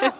何